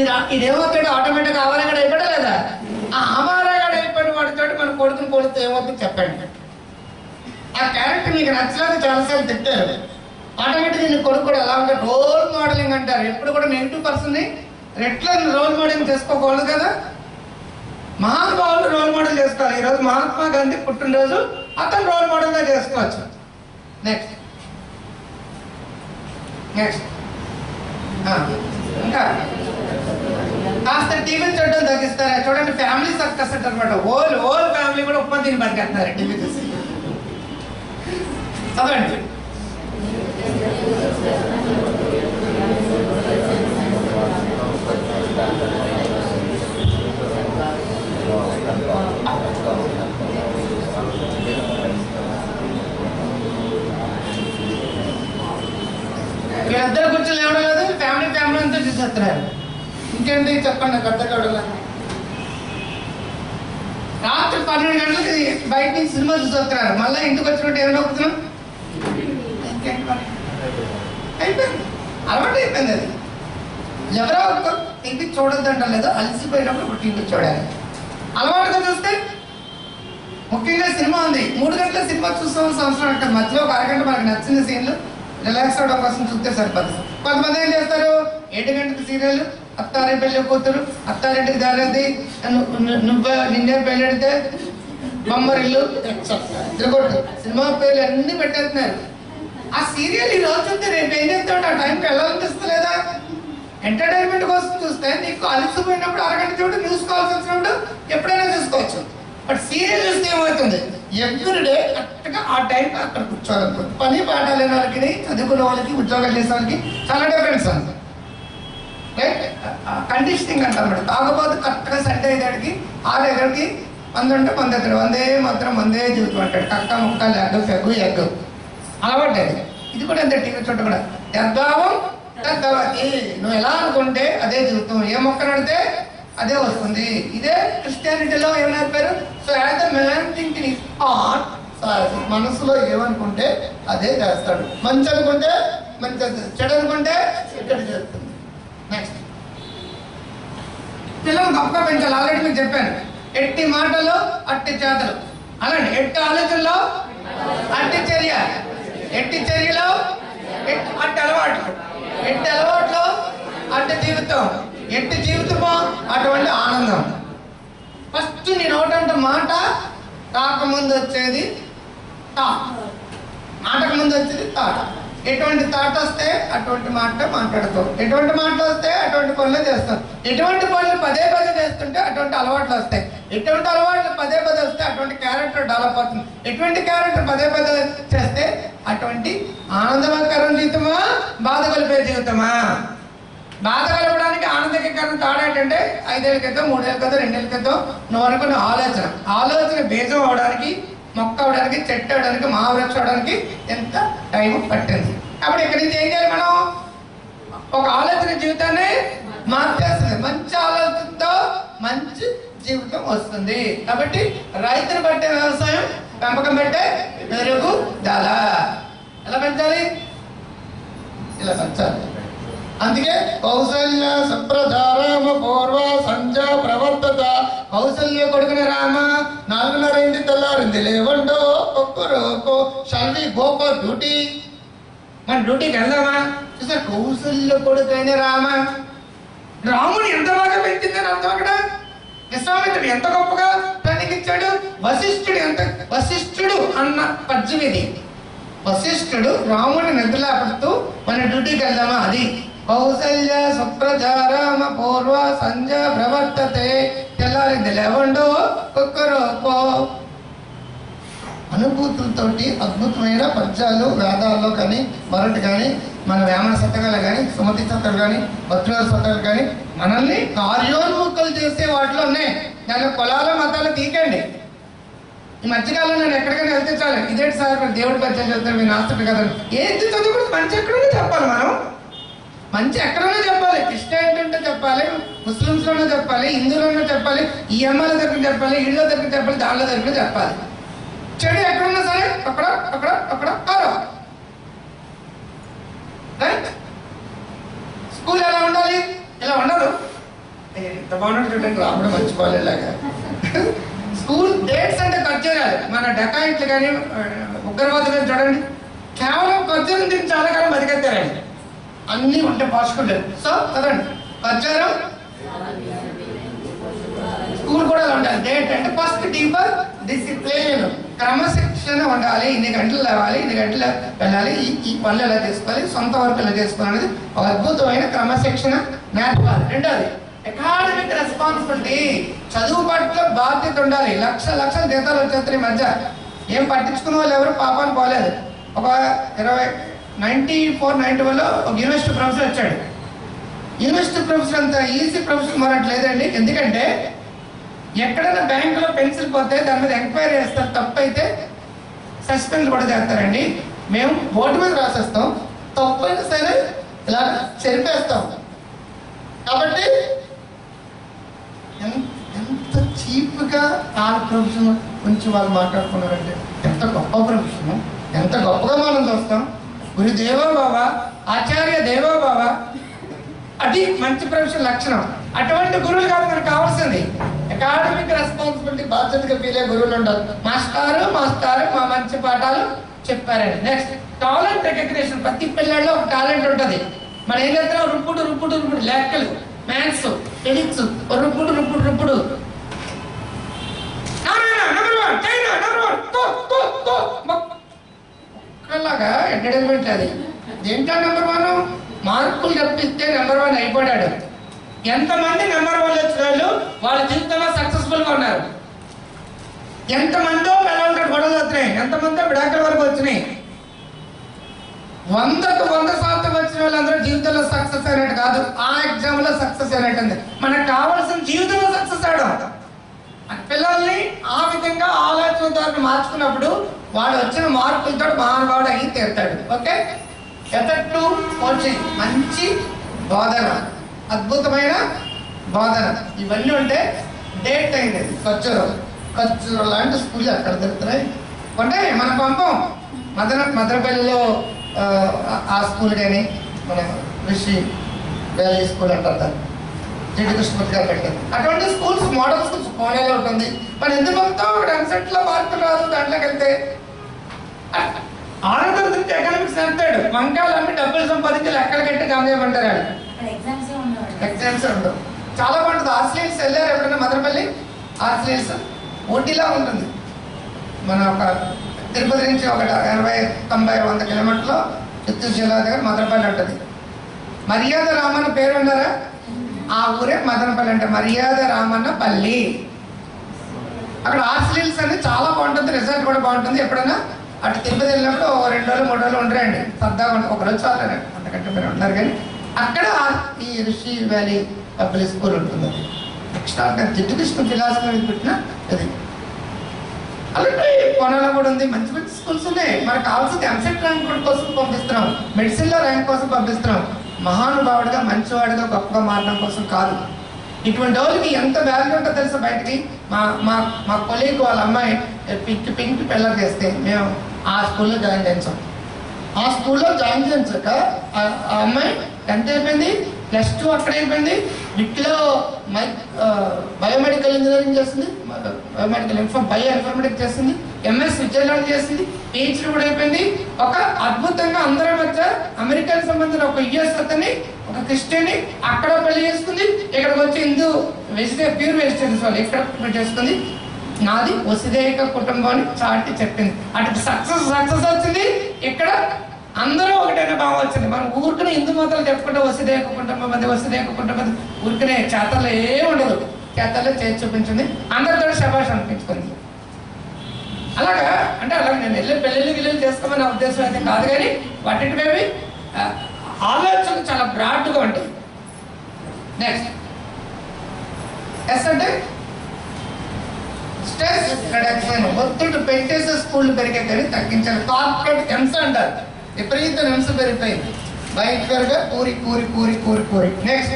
ఇది ఇదేమవుతాడు ఆటోమేటిక్ ఆవారగాడు అయిపోయా లేదా? ఆ ఆవారగాడు అయిపోయిన వాడితో మన కొడుకుని పోలిస్తే ఏమవుతుంది చెప్పండి. ఆ క్యారెక్టర్ మీకు నచ్చలేదు చాలాసార్లు తిట్టారు ఆటోమేటిక్ నీ కొడుకు కూడా ఎలా ఉంటారు రోల్ మోడలింగ్ అంటారు. ఎప్పుడు కూడా నెగిటివ్ పర్సన్ని రెట్లను రోల్ మోడలింగ్ చేసుకోకూడదు కదా. మహానుభావులు రోల్ మోడల్ చేసుకోవాలి ఈరోజు మహాత్మా గాంధీ పుట్టినరోజు అతను రోల్ మోడల్గా చేసుకోవచ్చు. నెక్స్ట్ నెక్స్ట్ ఇంకా? కాస్త టీవీ చూడడం తగ్గిస్తారా? చూడండి ఫ్యామిలీ సర్కస్ అంటారు అనమాట ఓల్ ఓల్ ఫ్యామిలీ కూడా ఉప్మా తిని బతికేస్తున్నారు టీవీ చూసి. చదవండి. వీళ్ళిద్దరు కూర్చొని లేవడం లేదు ఫ్యామిలీ ఫ్యామిలీ అంతా చూసేస్తున్నారు. ఇంకేంటి చెప్పండి నాకు అర్థం కావడం రాత్రి పన్నెండు గంటలకి బయట నుంచి సినిమా చూసేస్తున్నారు. మళ్ళీ ఇంటికి వచ్చినట్టు ఏం నొక్కుతున్నాం అయిపోయింది. అలవాటు అయిపోయింది అది. ఎవరో ఒక్క టీవీ చూడొద్దంట లేదు అలసిపోయినప్పుడు ఒక టీవీ చూడాలి అలవాటుగా చూస్తే ముఖ్యంగా సినిమా ఉంది. మూడు గంటల సినిమా చూస్తాం సంవత్సరం అంటే మధ్యలో ఒక అరగంట మనకు నచ్చిన సీన్లు రిలాక్స్ అవడం కోసం చూస్తే సరిపోతుంది. కొంతమంది ఏం చేస్తారు? ఏడు గంటల సీరియల్ అత్తారి పెళ్ళి కూతురు అత్తారింటికి దారేది నువ్వు నిన్నే పెళ్ళెడితే బొమ్మరిల్లు సినిమా పేర్లు అన్ని పెట్టేస్తున్నారు. ఆ సీరియల్ ఈ రోజు చూస్తే రేపు ఏం చేస్తాడు? ఆ టైంకి వెళ్ళాలనిపిస్తలేదా ఎంటర్టైన్మెంట్ కోసం చూస్తే నీకు అలసిపోయినప్పుడు అరగంట చూడు న్యూస్ కాల్స్ వచ్చినప్పుడు ఎప్పుడైనా చూసుకోవచ్చు. బట్ సీరియల్ చూస్తే ఏమవుతుంది? ఎవ్రీడే కరెక్ట్గా ఆ టైం అక్కడ కూర్చోవాలనుకోండి పని పాఠాలు లేని వాళ్ళకి చదువుకునే వాళ్ళకి ఉద్యోగాలు చేసే వాళ్ళకి చాలా డిఫరెన్స్ ఉంది. కండిషనింగ్ అంటారు అన్నమాట కాకపోతే కరెక్ట్గా సెట్ అయ్యేదానికి ఆ దగ్గరికి వంద ఉంటే వంద దగ్గర వందే మాత్రం వందే జీవితం అంటాడు. కక్క ముక్క లెగ్గ పెగ్గు ఎగ్గు. అలవాటు ఇది కూడా అంతే టీవీ చుట్టూ కూడా. యద్భావం తద్భవతి. నువ్వు ఎలా అనుకుంటే అదే జీవితం ఏ మొక్క నడితే అదే వస్తుంది. ఇదే క్రిస్టియానిటీలో ఏమని చెప్పారు? So as the man thinking heart మనసులో ఏమనుకుంటే అదే చేస్తాడు. మంచి అనుకుంటే మంచి చేస్తాడు. చెడు అనుకుంటే చెడు చేస్తుంది. పిల్లలు గొప్ప పెంచాలి ఆల్రెడీ మీకు చెప్పాను ఎట్టి మాటలు అట్టి చేతలు. అలాంటి ఎట్టి ఆలోచనలో అట్టి చర్య. ఎట్టి చర్యలో అట్టి అలవాట్లు. ఎట్టి అలవాట్లు అట్టి జీవితం. ఎట్టి జీవితమో అటువంటి ఆనందం. ఫస్ట్ నేను ఒకటంటే మాట రాకముందు వచ్చేది తా మాటకు ముందు వచ్చేది తాట ఎటువంటి థాట్ వస్తే అటువంటి మాట మాట్లాడతాం ఎటువంటి మాటలు వస్తే అటువంటి పనులు చేస్తాం ఎటువంటి పనులు పదే పదే చేస్తుంటే అటువంటి అలవాట్లు వస్తాయి. ఎటువంటి అలవాట్లు పదే పదే వస్తే అటువంటి క్యారెక్టర్ డెవలప్ అవుతుంది. ఎటువంటి క్యారెక్టర్ పదే పదే చేస్తే అటువంటి ఆనందకరం జీవితమా బాధ కలిపే జీవితమా? బాధ కలపడానికి ఆనందకరం తాడేటంటే ఐదేళ్ళ క్రితం మూడేళ్ళ క్రితం రెండేళ్ళ క్రితం నువ్వు అనుకున్న ఆలోచన. ఆలోచన బీజం అవడానికి మొక్క అవడానికి చెట్టు అవడానికి మహావృక్షం అవడానికి ఎంత టైం పట్టింది. కాబట్టి ఇక్కడి నుంచి ఏం చేయాలి మనం? ఒక ఆలోచన జీవితాన్ని మార్చేస్తుంది. మంచి ఆలోచనతో మంచి జీవితం వస్తుంది. కాబట్టి రైతును బట్టే వ్యవసాయం పెంపకం పెట్టే మెరుగు దళ ఎలా పెంచాలి? ఇలా పెంచాలి. అందుకే కౌసల్య సుప్రధారామ పూర్వ సంజ ప్రవర్తత. కౌసల్య కొడుకుని రామ నాలుగున్నర ఇంటి తెల్లారింది లేవండో ఒక్కరోకో షల్వి గోప డ్యూటీ. మన డ్యూటీకి వెళ్దామా? చూసారు కౌసల్య కొడుకైన రామ. రాముడు ఎంత బాగా పెంచిందని అర్థం అక్కడ? విశ్వామిత్రుడు ఎంత గొప్పగా ప్రతికిచ్చాడు వశిష్ఠుడు ఎంత వశిష్ఠుడు అన్న పద్యం ఇది. వశిష్ఠుడు రాముని నిద్రలేపడుతూ మన డ్యూటీకి వెళ్దామా? అది. కౌసల్య సుప్రజారామ పూర్వ సంజ ప్రవర్తతే. లేవండో కుక్కరోకో అనుభూతులతోటి అద్భుతమైన పద్యాలు వేదాల్లో కానీ మరొకటి కానీ మన వేమన శతకాలు కానీ సుమతి శతకాలు కానీ భక్తుల శతకాలు కానీ మనల్ని కార్యోన్ముఖులు చేసే వాటిలో ఉన్నాయి. దాని కులాల మతాలు తీకండి ఈ మధ్యకాలంలో నేను ఎక్కడికైనా వెళ్తే చాలు. ఇదేంటి సార్ దేవుడి పద్యాలు చదువుతాను మీ నాస్తుడు కదా ఏంటి చదువుకుంటే మంచి ఎక్కడైనా చెప్పాలి మనం. మంచి ఎక్కడైనా చెప్పాలి. క్రిస్టియానిటీ చెప్పాలి ముస్లిమ్స్లోనే చెప్పాలి హిందువులోనే చెప్పాలి ఈ అమ్మాయిల దగ్గర చెప్పాలి ఇళ్ళ దగ్గర చెప్పాలి దాళ్ళ దగ్గర చెప్పాలి. చెడు ఎక్కడున్నా సరే అక్కడ అక్కడ అక్కడ ఆరో రైట్ స్కూల్ ఎలా ఉండాలి? ఇలా ఉండదు ఎంత బాగున్నాడు చూడండి రాముడు ఇలాగా. స్కూల్ డేట్స్ అంటే ఖర్చేరాలి మన డకాయిట్లు కానీ ఉగ్రవాదులు కానీ చూడండి. కేవలం ఖర్చు తిని అన్నీ ఉంటే పాసుకుంటారు. సో చదవండి. ప్రచారం స్కూల్ కూడా అలా ఉండాలి. డేట్ అంటే ఫస్ట్ డీపర్ డిసిప్లిన్ క్రమశిక్షణ ఉండాలి. ఇన్ని గంటలు లేవాలి ఇన్ని గంటలు వెళ్ళాలి. ఈ ఈ పనులు ఎలా చేసుకోవాలి? సొంత వర్క్ ఎలా చేసుకోవాలి అనేది ఒక అద్భుతమైన క్రమశిక్షణ నేర్పాలి. రెండోది అకాడమిక్ రెస్పాన్సిబిలిటీ చదువు పట్ల బాధ్యత ఉండాలి. లక్ష లక్షల జీతాలు వచ్చేస్తాయి ఈ మధ్య. ఏం పట్టించుకున్న వాళ్ళు ఎవరు? పాపాలు పోలేదు. ఒక ఇరవై నైన్టీ ఫోర్ నైన్టీ వన్లో ఒక యూనివర్సిటీ ప్రొఫెసర్ వచ్చాడు. యూనివర్సిటీ ప్రొఫెసర్ అంత ఈజీ ప్రొఫెసర్ మరట్లేదండి ఎందుకంటే ఎక్కడైనా బ్యాంకులో పెన్సిల్ పోతే దాని మీద ఎంక్వైరీ చేస్తారు తప్పు అయితే సస్పెండ్ కూడా చేస్తారండి. మేము బోర్డు మీద రాసేస్తాం తప్పు అయినా సరే ఇలా చెరిపేస్తాం. కాబట్టి ఎంత ఎంత చీప్గా ఆ ప్రొఫెషన్ గురించి వాళ్ళు మాట్లాడుకున్నారంటే ఎంత గొప్ప ప్రొఫెషన్ ఎంత గొప్పగా మనం చూస్తాం. గురుదేవో బావ ఆచార్య దేవో బావ అది మంచి ప్రొఫెషన్ లక్షణం. అటువంటి గురువులు కాదు మనకు కావాల్సింది. అకాడమిక్ రెస్పాన్సిబిలిటీ బాధ్యతగా ఫీలే గురువులు ఉండదు మాస్టారు మాస్టారు మా మంచి పాఠాలు చెప్పారండి నెక్స్ట్ టాలెంట్ రికగ్నేషన్ ప్రతి పిల్లల్లో ఒక టాలెంట్ ఉంటుంది. మనం ఏం చేస్తున్నాం? రుప్పుడు రుప్పుడు రుప్పుడు లెక్కలు మ్యాథ్స్ ఫిజిక్స్ రుప్పుడు రుప్పుడు రుప్పుడు number one China number one తో ఎంటర్టైన్మెంట్ అది. దేంట్లో నెంబర్ వన్ మార్కులు తప్పిస్తే నెంబర్ వన్ అయిపోయాడు. ఎంతమంది నెంబర్ వన్ వచ్చిన వాళ్ళు వాళ్ళ జీవితంలో సక్సెస్ఫుల్గా ఉన్నారు? ఎంతమందో పిల్లలతో గొడవలు వచ్చినాయి ఎంతమందో విడాకుల వరకు వచ్చినాయి. వందకు వంద శాతం వచ్చిన వాళ్ళందరూ జీవితంలో సక్సెస్ అయినట్టు కాదు. ఆ ఎగ్జామ్లో సక్సెస్ అయినట్టుంది. మనకు కావాల్సిన జీవితంలో సక్సెస్ అవడం పిల్లల్ని ఆ విధంగా ఆలోచన ద్వారా మార్చుకున్నప్పుడు వాడు వచ్చిన మార్కులతో మహానుభావుడు అయి తీరుతాడు. ఓకే? ఎతట్టు కోచింగ్ మంచి బోధన. అద్భుతమైన బోధన. ఇవన్నీ ఉంటే డేట్ అయింది. ఖర్చూరు ఖర్చూరు లాంటి స్కూల్ అక్కడ దొరుకుతున్నాయి? అంటే మన పంపం. మదన మదనపల్లిలో ఆ, స్కూల్ కానీ మన ఋషి వ్యాలీ స్కూల్ అంటారు దాన్ని. జిడ్డు కృష్ణమూర్తి గారు పెట్టారు. అటువంటి స్కూల్స్ మోడల్ స్కూల్స్ కోనేలో ఉంటుంది. మరి ఎందుకు పంపుతాం అక్కడ అన్సెట్లో మార్పు మార్కులు రాదు. దాంట్లోకి వెళ్తే వంకాయలు అమ్మి డబ్బులు సంపాదించి లెక్కలు కట్టి అక్కడ ఎగ్జామ్స్ ఉండవు. చాలా బాగుంటుంది. ఆర్సిలేట్స్ వెళ్ళారు ఎప్పుడైనా మదనపల్లి? ఆర్సిలేట్స్ ఊటీలా ఉంటుంది. మన ఒక తిరుపతి నుంచి ఒక ఎనభై తొంభై వంద కిలోమీటర్లు చిత్తూరు జిల్లా దగ్గర మదనపల్లి ఉంటుంది. మర్యాద రామన్న పేరు ఉన్నారా ఆ ఊరే మదనపల్లి అంటే మర్యాద రామన్న పల్లి. అక్కడ ఆర్సిలీల్స్ అనేది చాలా బాగుంటుంది. రిజల్ట్ కూడా బాగుంటుంది. ఎప్పుడైనా అటు తిరుపతి వెళ్ళినప్పుడు రెండు రోజులు మూడు రోజులు ఉండరండి. సరదాగా ఒక రోజు చాలండి అంతకంటే మీరు ఉంటారు కానీ అక్కడ ఈ ఋషి వ్యాలీ పబ్లిక్ స్కూల్ ఉంటుంది. నెక్స్ట్ జిడ్డు కృష్ణ ఫిలాసఫీ పెట్టిన అది అలాగే కొనలో కూడా ఉంది. మంచి మంచి స్కూల్స్ ఉన్నాయి. మనకు కావాల్సింది ఎంసెట్ ర్యాంక్ కోసం పంపిస్తున్నాం. మెడిసిన్లో ర్యాంక్ కోసం పంపిస్తున్నాం. మహానుభావుడిగా మంచివాడిగా గొప్పగా మారడం కోసం కాదు. ఇటువంటి వాళ్ళకి ఎంత వాల్యూ ఉంటుందో తెలుసా బయటికి? మా మా మా కొలీగ్ వాళ్ళ అమ్మాయి పింక్ పింక్ పిల్లలు చేస్తే మేము ఆ స్కూల్లో జాయిన్ చేయించాం ఆ స్కూల్లో జాయిన్ చేయించాక ఆ అమ్మాయి టెన్త్ అయిపోయింది? ప్లస్ టూ అక్కడ అయిపోయింది. వీటిలో మై బయోమెడికల్ ఇంజనీరింగ్ చేసింది బయోమెడికల్ ఇన్ఫార్మ్ బయో ఇన్ఫర్మేటిక్ చేసింది ఎంఎస్ స్విట్జర్లాండ్ చేసింది పిహెచ్డి కూడా అయిపోయింది. ఒక అద్భుతంగా అందరి మధ్య అమెరికా సంబంధించిన ఒక యుఎస్ అతని ఒక క్రిస్టియని అక్కడ పెళ్ళి చేసుకుంది. ఇక్కడికి వచ్చి హిందూ వెజిటే ప్యూర్ వెజిటేరియన్స్ వాళ్ళు ఇక్కడ చేసుకుంది. నాది వసుదేక కుటుంబాన్ని చాటి చెప్పింది. అటు సక్సెస్ సక్సెస్ వచ్చింది. ఇక్కడ అందరూ ఒకటైన భావం వచ్చింది. మనం ఊరికనే హిందూ మతాలు చెప్పుకుంటే వసుదేక కుటుంబం అది వసుదేక కుటుంబం ఊరికనే చేతల్లో ఏమి ఉండదు. చేతల్లో చేసి చూపించింది. అందరితో శభాష్ అనిపించుకుంది. అలాగా? అంటే అలాగే నేను వెళ్ళి పెళ్ళిళ్ళు గిళ్ళు చేసుకోమని ఉద్దేశం అయితే కాదు కానీ వాటివేవి ఆలోచన చాలా బ్రాడ్గా ఉంటుంది. నెక్స్ట్ ఒత్తిడి పెట్టేసే స్కూల్ పెరిగే కానీ తగ్గించాలి కార్పొరేట్ హింస అంటారు. విపరీత హింస పెరిగిపోయింది. భయంకరంగా కూరి కూరి కూరి కూరి కూరి నెక్స్ట్